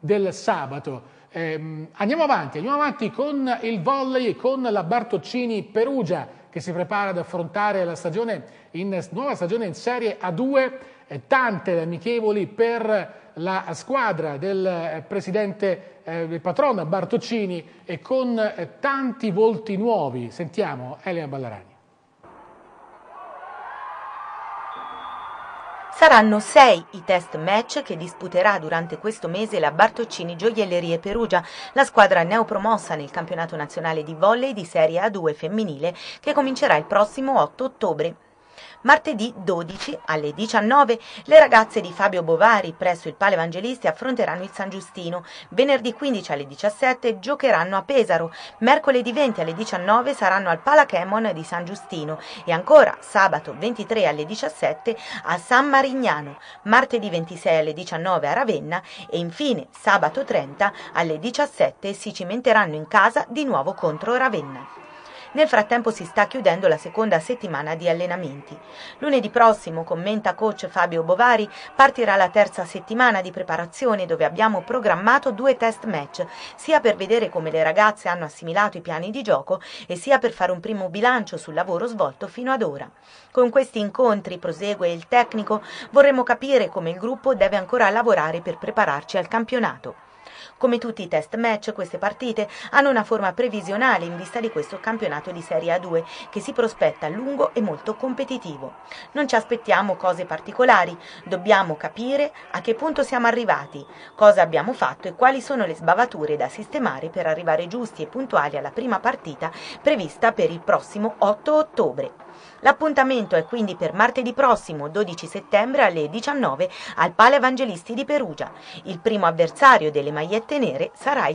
del sabato. Eh, andiamo avanti, andiamo avanti con il volley e con la Bartoccini Perugia che si prepara ad affrontare la stagione in, nuova stagione in Serie A2, eh, tante amichevoli per la squadra del eh, presidente, eh, patrono Bartoccini e con eh, tanti volti nuovi. Sentiamo Elena Ballarani. Saranno sei i test match che disputerà durante questo mese la Bartoccini Gioiellerie Perugia, la squadra neopromossa nel campionato nazionale di volley di Serie A2 femminile che comincerà il prossimo 8 ottobre. Martedì 12 alle 19 le ragazze di Fabio Bovari presso il Pale Evangelisti affronteranno il San Giustino. Venerdì 15 alle 17 giocheranno a Pesaro. Mercoledì 20 alle 19 saranno al Palachemon di San Giustino e ancora sabato 23 alle 17 a San Marignano. Martedì 26 alle 19 a Ravenna e infine sabato 30 alle 17 si cimenteranno in casa di nuovo contro Ravenna. Nel frattempo si sta chiudendo la seconda settimana di allenamenti. Lunedì prossimo, commenta coach Fabio Bovari, partirà la terza settimana di preparazione dove abbiamo programmato due test match, sia per vedere come le ragazze hanno assimilato i piani di gioco e sia per fare un primo bilancio sul lavoro svolto fino ad ora. Con questi incontri, prosegue il tecnico, vorremmo capire come il gruppo deve ancora lavorare per prepararci al campionato. Come tutti i test match, queste partite hanno una forma previsionale in vista di questo campionato di Serie A2 che si prospetta lungo e molto competitivo. Non ci aspettiamo cose particolari, dobbiamo capire a che punto siamo arrivati, cosa abbiamo fatto e quali sono le sbavature da sistemare per arrivare giusti e puntuali alla prima partita prevista per il prossimo 8 ottobre. L'appuntamento è quindi per martedì prossimo 12 settembre alle 19 al Pale Evangelisti di Perugia. Il primo avversario delle magliette nere sarà il